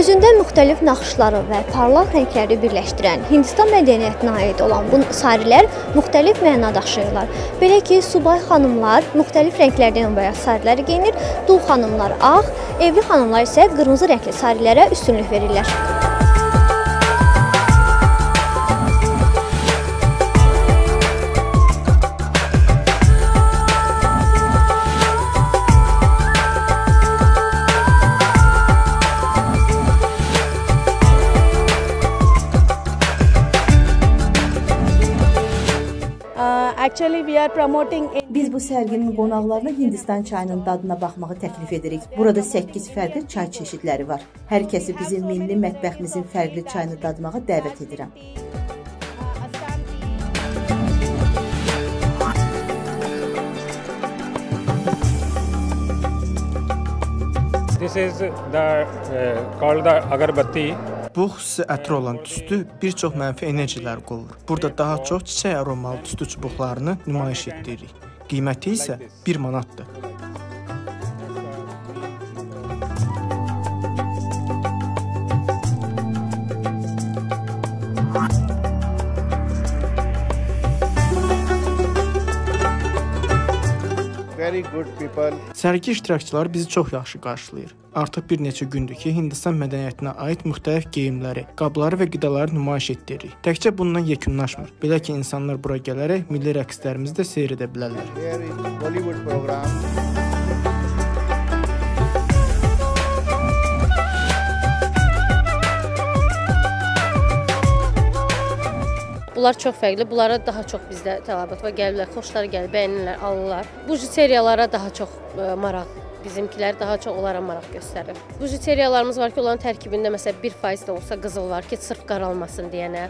müxtəlif naxışları və parlaq rəngləri birləşdirən Hindistan mədəniyyətinə aid olan bu sarilər müxtəlif məna daşıyırlar. Belə ki, subay xanımlar müxtəlif rənglərdən ibarət sarilər geyinir, dul xanımlar ağ, evli xanımlar isə qırmızı rəngli sarilərə üstünlük verirlər. Actually, we are promoting in Biz bu sərginin qonaqlarına Hindistan çayının dadına baxmağı təklif edirik. Burada 8 fərqli çay çeşidləri var. Hər kəsi bizim milli mətbəximizin fərqli çayını dadmağa dəvət edirəm. This is the uh, called the agarbatti. Bu xüsusi ətri olan tüstü bir çox mənfi enerjilər qovur. Burada daha çox çiçək aromalı tüstü çubuqlarını nümayiş etdiririk. Qiyməti isə 1 manatdır. Very good people. Sərgi iştirakçıları bizi çox yaxşı qarşılayır. Artıq bir neçə gündür ki, Hindistan mədəniyyətinə aid müxtəlif geyimləri, qabları və qidaları nümayiş etdiririk. Təkcə bundan yekunlaşmır. Belə ki, insanlar bura gələrək milli rəqslərimizi də seyr edə bilərlər. Bollywood program. Bunlar çox fərqli. Bunlara daha çox bizdə tələbat var. Gəlirlər, xoşları gəlir, bəyənirlər, alırlar. Bu seriyalara daha çox ə, maraq bizimkilər daha çox onlara maraq göstərir. Bu seriyalarımız var ki, onların tərkibində məsələn 1% də olsa qızıl var ki, sırf qaralmasın deyənə.